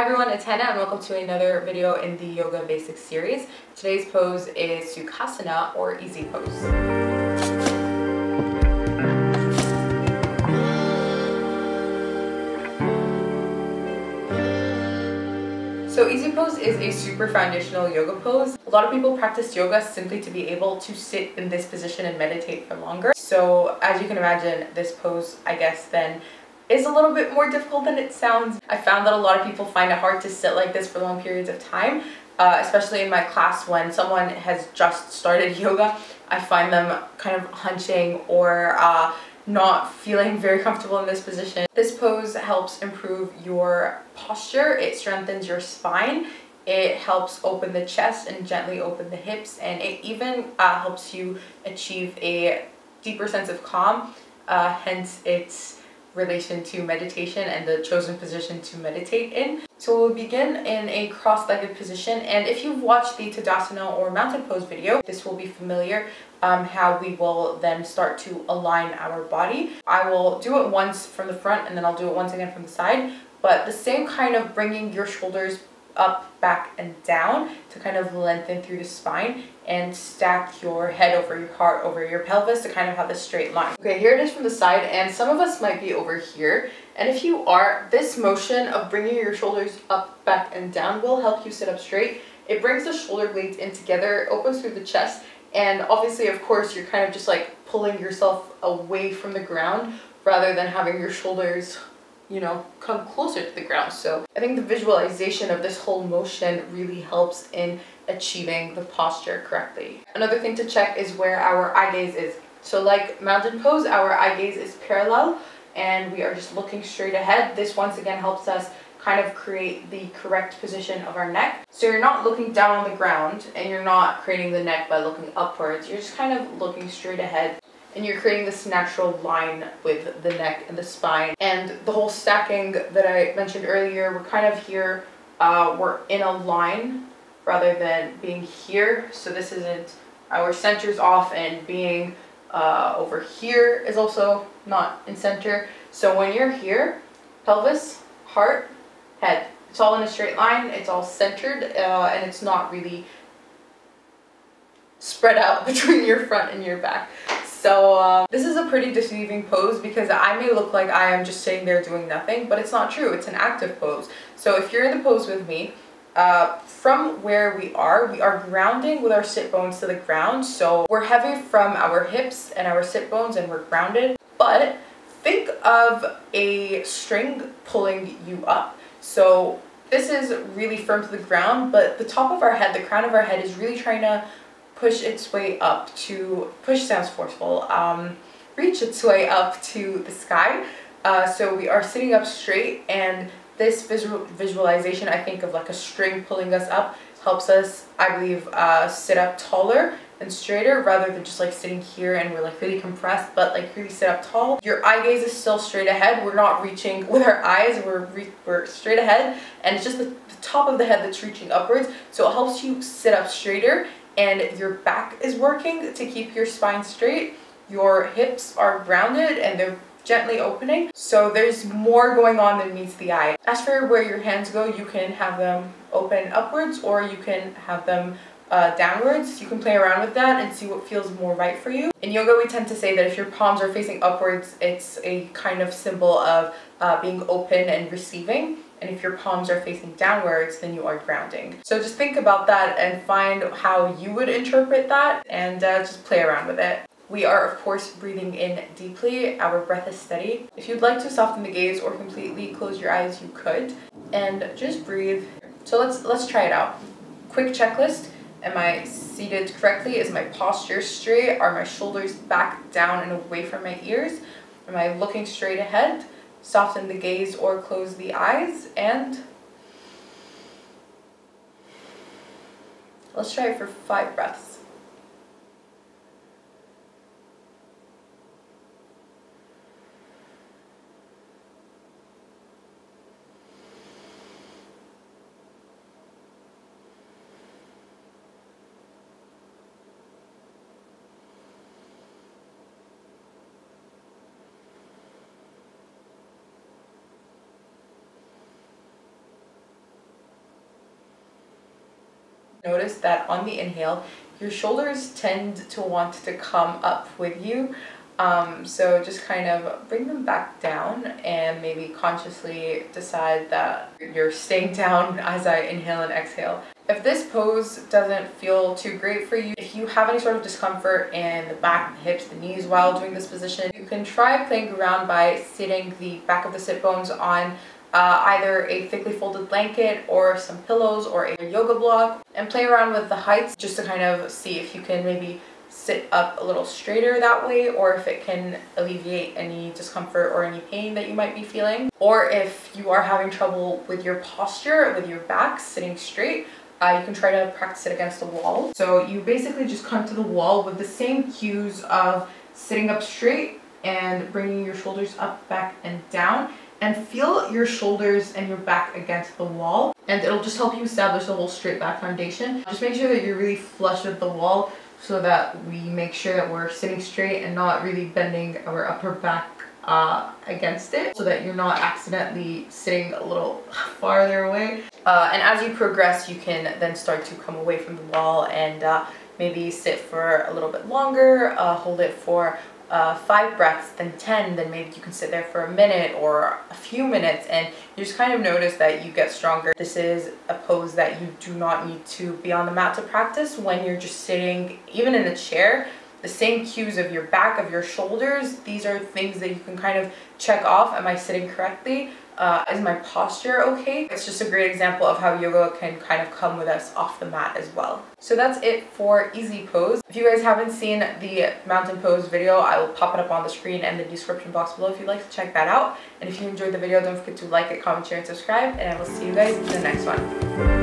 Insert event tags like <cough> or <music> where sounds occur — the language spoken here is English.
Hi everyone, it's Hana and welcome to another video in the Yoga Basics series. Today's pose is Sukhasana or Easy Pose. So easy pose is a super foundational yoga pose. A lot of people practice yoga simply to be able to sit in this position and meditate for longer. So as you can imagine, this pose, I guess, then is a little bit more difficult than it sounds. I found that a lot of people find it hard to sit like this for long periods of time, uh, especially in my class when someone has just started yoga. I find them kind of hunching or uh, not feeling very comfortable in this position. This pose helps improve your posture, it strengthens your spine, it helps open the chest and gently open the hips, and it even uh, helps you achieve a deeper sense of calm, uh, hence its relation to meditation and the chosen position to meditate in. So we'll begin in a cross-legged position and if you've watched the Tadasana or mountain pose video, this will be familiar um, how we will then start to align our body. I will do it once from the front and then I'll do it once again from the side, but the same kind of bringing your shoulders up, back, and down to kind of lengthen through the spine and stack your head over your heart over your pelvis to kind of have a straight line. Okay, here it is from the side and some of us might be over here. And if you are, this motion of bringing your shoulders up, back, and down will help you sit up straight. It brings the shoulder blades in together, opens through the chest, and obviously, of course, you're kind of just like pulling yourself away from the ground rather than having your shoulders you know, come closer to the ground. So I think the visualization of this whole motion really helps in achieving the posture correctly. Another thing to check is where our eye gaze is. So like mountain pose, our eye gaze is parallel and we are just looking straight ahead. This once again helps us kind of create the correct position of our neck. So you're not looking down on the ground and you're not creating the neck by looking upwards. You're just kind of looking straight ahead and you're creating this natural line with the neck and the spine. And the whole stacking that I mentioned earlier, we're kind of here, uh, we're in a line rather than being here. So this isn't, our center's off and being uh, over here is also not in center. So when you're here, pelvis, heart, head, it's all in a straight line, it's all centered, uh, and it's not really spread out <laughs> between your front and your back. So uh, this is a pretty deceiving pose because I may look like I am just sitting there doing nothing, but it's not true. It's an active pose. So if you're in the pose with me, uh, from where we are, we are grounding with our sit bones to the ground. So we're heavy from our hips and our sit bones and we're grounded. But think of a string pulling you up. So this is really firm to the ground, but the top of our head, the crown of our head is really trying to push its way up to, push sounds forceful, um, reach its way up to the sky. Uh, so we are sitting up straight and this visual visualization, I think of like a string pulling us up, helps us, I believe, uh, sit up taller and straighter rather than just like sitting here and we're like really compressed, but like really sit up tall. Your eye gaze is still straight ahead. We're not reaching <laughs> with our eyes, we're, we're straight ahead and it's just the, the top of the head that's reaching upwards. So it helps you sit up straighter and your back is working to keep your spine straight. Your hips are grounded and they're gently opening. So there's more going on than meets the eye. As for where your hands go, you can have them open upwards or you can have them uh, downwards. You can play around with that and see what feels more right for you. In yoga, we tend to say that if your palms are facing upwards, it's a kind of symbol of uh, being open and receiving. And if your palms are facing downwards, then you are grounding. So just think about that and find how you would interpret that and uh, just play around with it. We are, of course, breathing in deeply. Our breath is steady. If you'd like to soften the gaze or completely close your eyes, you could. And just breathe. So let's, let's try it out. Quick checklist. Am I seated correctly? Is my posture straight? Are my shoulders back down and away from my ears? Am I looking straight ahead? Soften the gaze or close the eyes and let's try it for five breaths. Notice that on the inhale, your shoulders tend to want to come up with you. Um, so just kind of bring them back down and maybe consciously decide that you're staying down <laughs> as I inhale and exhale. If this pose doesn't feel too great for you, if you have any sort of discomfort in the back, the hips, the knees while doing this position, you can try playing around by sitting the back of the sit bones on uh, either a thickly folded blanket or some pillows or a yoga block and play around with the heights just to kind of see if you can maybe sit up a little straighter that way or if it can alleviate any discomfort or any pain that you might be feeling. Or if you are having trouble with your posture with your back sitting straight uh, you can try to practice it against the wall. So you basically just come to the wall with the same cues of sitting up straight and bringing your shoulders up back and down and feel your shoulders and your back against the wall and it'll just help you establish the whole straight back foundation. Just make sure that you're really flush with the wall so that we make sure that we're sitting straight and not really bending our upper back uh, against it so that you're not accidentally sitting a little farther away. Uh, and as you progress, you can then start to come away from the wall and uh, maybe sit for a little bit longer, uh, hold it for uh, five breaths, then 10, then maybe you can sit there for a minute or a few minutes and you just kind of notice that you get stronger. This is a pose that you do not need to be on the mat to practice when you're just sitting, even in a chair, the same cues of your back, of your shoulders, these are things that you can kind of check off. Am I sitting correctly? Uh, is my posture okay? It's just a great example of how yoga can kind of come with us off the mat as well. So that's it for easy pose. If you guys haven't seen the mountain pose video, I will pop it up on the screen and the description box below if you'd like to check that out. And if you enjoyed the video, don't forget to like it, comment, share, and subscribe. And I will see you guys in the next one.